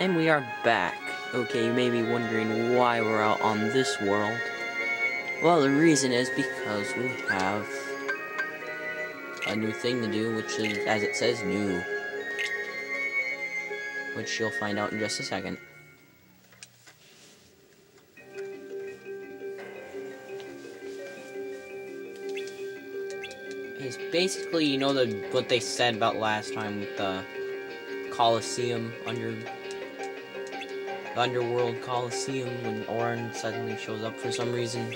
And we are back. Okay, you may be wondering why we're out on this world. Well, the reason is because we have a new thing to do, which is, as it says, new. Which you'll find out in just a second. It's basically, you know, the what they said about last time with the Coliseum under Underworld Coliseum when Auron suddenly shows up for some reason.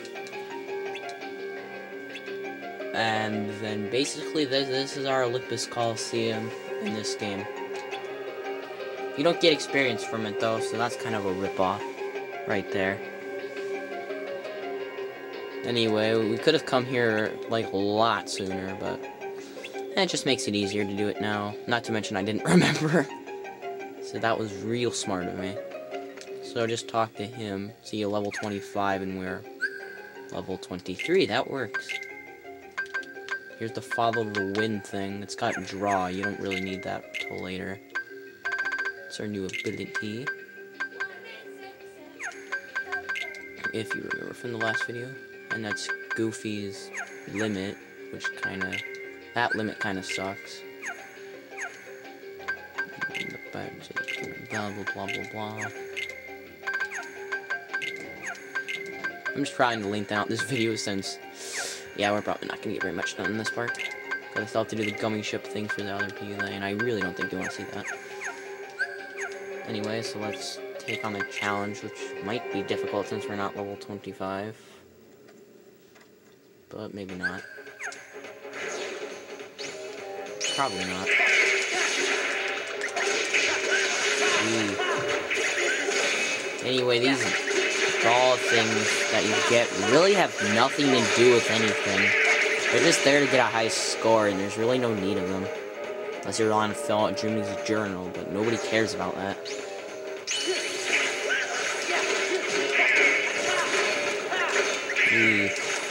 And then basically this, this is our Olympus Coliseum in this game. You don't get experience from it though, so that's kind of a ripoff right there. Anyway, we could have come here like a lot sooner, but it just makes it easier to do it now. Not to mention I didn't remember. so that was real smart of me. So just talk to him. See you level 25 and we're level 23. That works. Here's the follow the wind thing. It's got draw. You don't really need that till later. It's our new ability. If you remember from the last video. And that's Goofy's limit, which kind of... That limit kind of sucks. Blah, blah, blah, blah, I'm just trying to lengthen out this video since, yeah, we're probably not going to get very much done in this part. Because I still have to do the gummy ship thing for the other PLA, and I really don't think you want to see that. Anyway, so let's take on a challenge, which might be difficult since we're not level 25 but maybe not. Probably not. Anyway, these doll things that you get really have nothing to do with anything. They're just there to get a high score, and there's really no need of them. Unless you're on fill out Jiminy's journal, but nobody cares about that.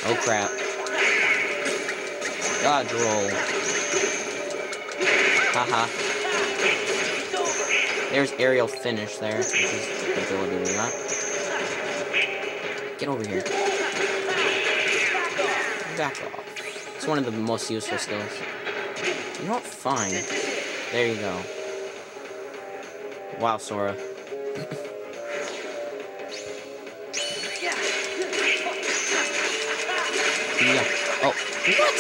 Oh crap. Dodge roll. Haha. There's aerial finish there, which is ability we got. Get over here. Back off. It's one of the most useful skills. You know what? Fine. There you go. Wow, Sora. yeah. Oh, what?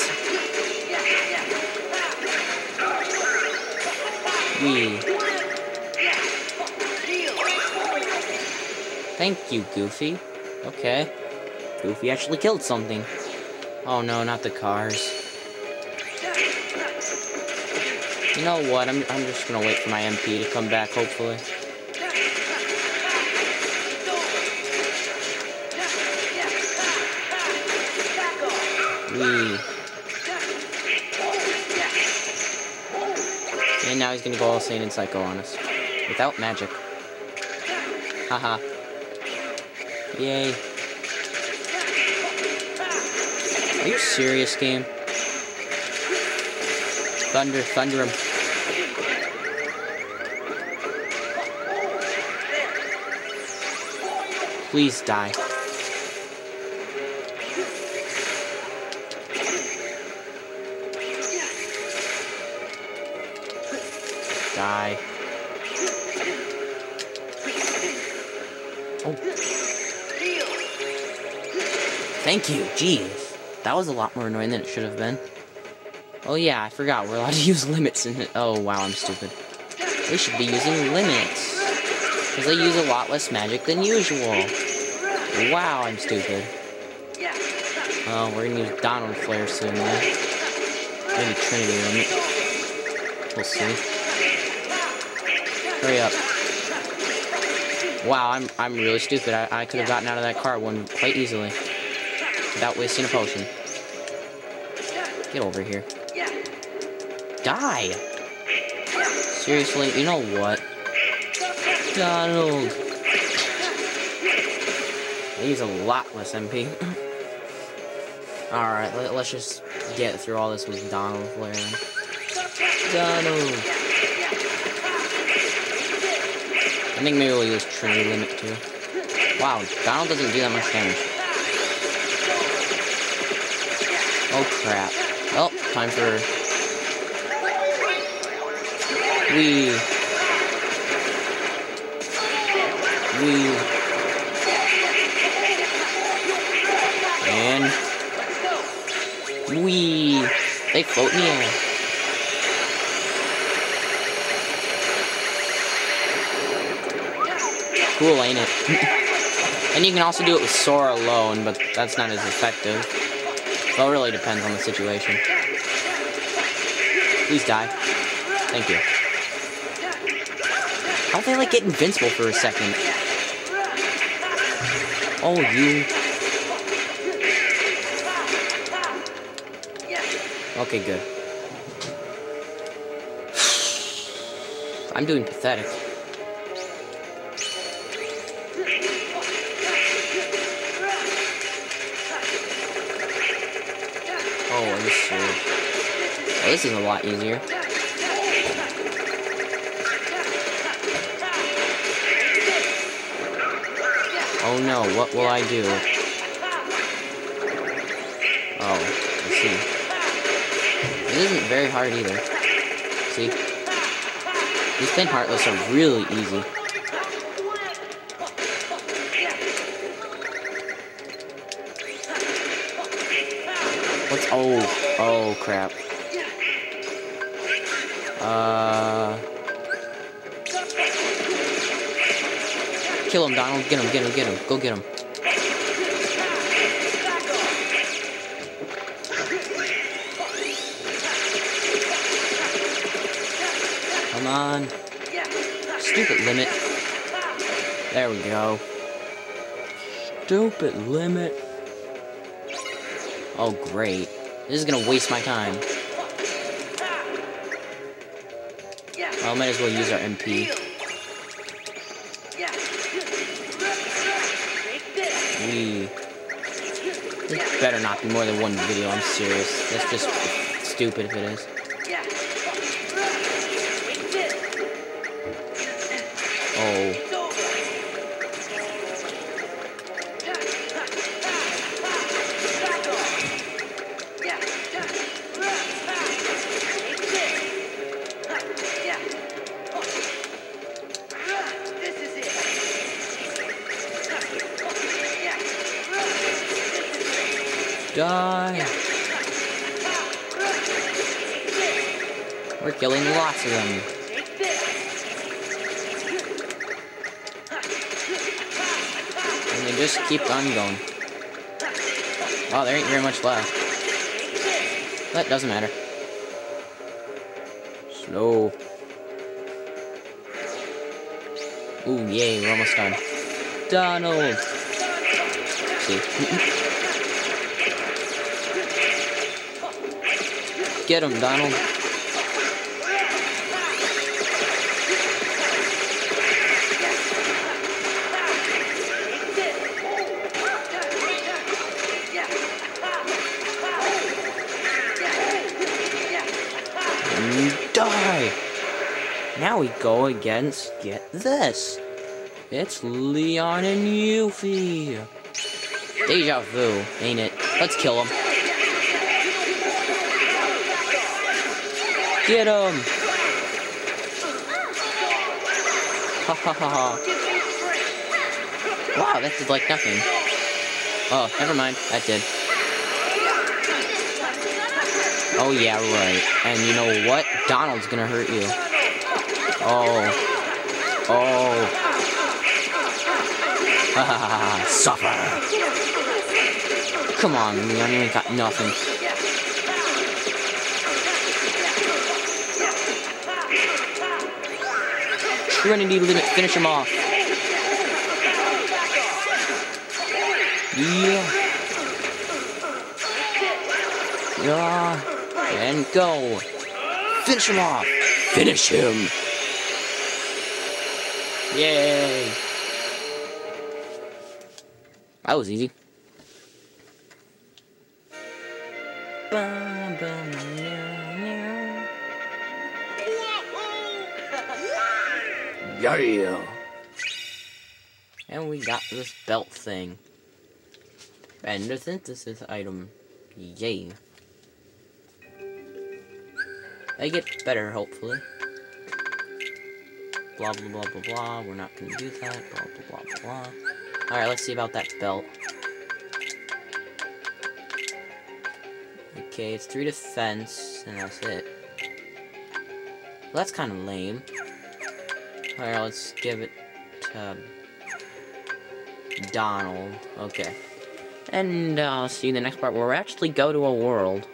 Thank you, Goofy. Okay. Goofy actually killed something. Oh no, not the cars. You know what, I'm, I'm just gonna wait for my MP to come back, hopefully. Wee. And now he's gonna go all sane and psycho on us. Without magic. Haha. Yay. Are you serious, game? Thunder, thunder him. Please die. Die. Oh. Thank you. Jeez. That was a lot more annoying than it should have been. Oh yeah, I forgot. We're allowed to use limits in it. Oh wow, I'm stupid. We should be using limits. Because they use a lot less magic than usual. Wow, I'm stupid. Oh, we're gonna use Donald Flare soon, then. Maybe Trinity Limit. We'll see. Hurry up. Wow, I'm I'm really stupid. I, I could have gotten out of that car one quite easily. Without wasting a potion. Get over here. Die! Seriously, you know what? Donald! He's a lot less MP. Alright, let, us just get through all this with Donald flaring. Donald! I think maybe we'll use Trinity Limit too. Wow, Donald doesn't do that much damage. Oh crap. Well, time for... We... We... And... We... They float me in. Cool, ain't it? and you can also do it with Sora alone, but that's not as effective. Well, it really depends on the situation. Please die. Thank you. How'd they, like, get invincible for a second? Oh, you... Okay, good. I'm doing pathetic. Oh, this is... A lot easier. Oh no, what will I do? Oh, I see. It isn't very hard either. See? These plain Heartless are really easy. What's... Oh, oh crap. Uh... Kill him, Donald. Get him, get him, get him. Go get him. Come on. Stupid limit. There we go. Stupid limit. Oh, great. This is gonna waste my time. Well, might as well use our MP. We... This better not be more than one video, I'm serious. That's just stupid if it is. Oh. Die! We're killing lots of them. And they just keep on going. Wow, there ain't very much left. That doesn't matter. Slow. Ooh, yay, we're almost done. Donald! See? Get him, Donald. die! Now we go against, get this. It's Leon and Yuffie. Deja vu, ain't it? Let's kill him. Get him! Ha ha ha ha. Wow, that did like nothing. Oh, never mind. That did. Oh yeah, right. And you know what? Donald's gonna hurt you. Oh. Oh. Ha ha ha. Suffer. Come on, Leon, you ain't got nothing. Trinity limit, finish him off. Yeah. Yeah. And go. Finish him off. Finish him. Yay. That was easy. Yeah. And we got this belt thing. And the synthesis item. Yay. I get better, hopefully. Blah, blah, blah, blah, blah. We're not gonna do that. Blah, blah, blah, blah, blah. Alright, let's see about that belt. Okay, it's three defense, and that's it. Well, that's kind of lame. Alright, let's give it to Donald. Okay. And uh, I'll see you in the next part where we actually go to a world.